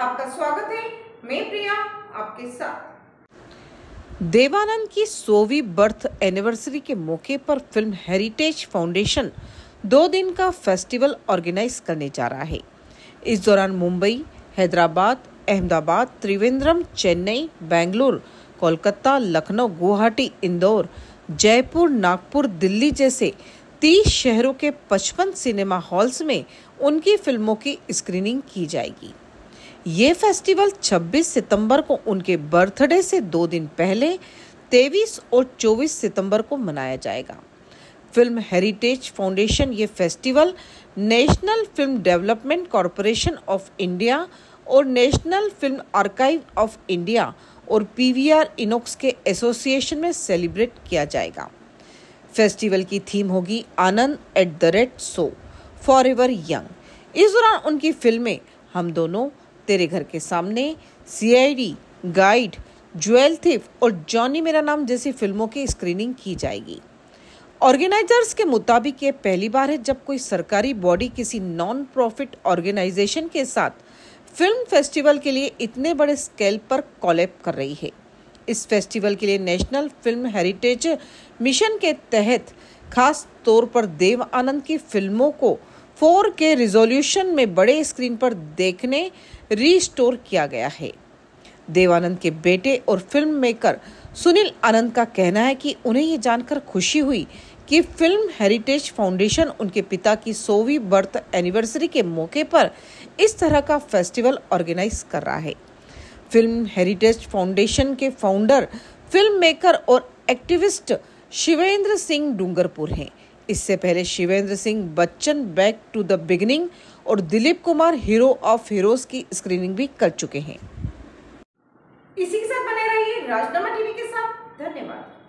आपका स्वागत है। मैं प्रिया, आपके साथ। देवानंद की सोवी बर्थ एनिवर्सरी के मौके पर फ़िल्म हेरिटेज फाउंडेशन दो दिन का फेस्टिवल ऑर्गेनाइज करने जा रहा है। इस दौरान मुंबई, हैदराबाद, अहमदाबाद, त्रिवेंद्रम, चेन्नई, बेंगलुरु, कोलकाता, लखनऊ, गुवाहाटी, इंदौर, जयपुर, नागपुर, दिल्ली जैसे तीस शहरों के पचपन सिनेमा हॉल्स में उनकी फ़िल्मों की स्क्रीनिंग की जाएगी। ये फेस्टिवल 26 सितंबर को उनके बर्थडे से दो दिन पहले 23 और 24 सितंबर को मनाया जाएगा। फ़िल्म हेरिटेज फाउंडेशन ये festival national film development corporation of India और national film archive of India और पीवीआर इनोक्स के एसोसिएशन में सेलिब्रेट किया जाएगा। फेस्टिवल की थीम होगी Anand at the rate so forever young. इस दौरान उनकी फ़िल्में हम दोनों तेरे घर के सामने सीआईडी गाइड ज्वेल थिफ और जॉनी मेरा नाम जैसी फ़िल्मों की स्क्रीनिंग की जाएगी। ऑर्गेनाइजर्स के मुताबिक ये पहली बार है जब कोई सरकारी बॉडी किसी नॉन प्रॉफिट ऑर्गेनाइजेशन के साथ फ़िल्म फेस्टिवल के लिए इतने बड़े स्केल पर कॉलेप कर रही है। इस फेस्टिवल के लिए नेशनल फ़िल्म हेरिटेज मिशन के तहत खास तौर पर देव आनंद की फ़िल्मों को 4 के रिजोल्यूशन में बड़े स्क्रीन पर देखने, रीस्टोर किया गया है। देवानंद के बेटे और फ़िल्म मेकर सुनील आनंद का कहना है कि उन्हें ये जानकर खुशी हुई कि फ़िल्म हेरिटेज फाउंडेशन उनके पिता की सोवी बर्थ एनिवर्सरी के मौके पर इस तरह का फेस्टिवल ऑर्गेनाइज कर रहा है। फ़िल्म हेरिटेज फाउंडेशन के फाउंडर, फ़िल्म मेकर और एक्टिविस्ट शिवेंद्र सिंह डूंगरपुर हैं। इससे पहले Shivendra Singh Bachchan back to the beginning और Dilip Kumar hero of heroes की स्क्रीनिंग भी कर चुके हैं। इसी के साथ बने रहिए राजनामा टीवी के साथ। धन्यवाद।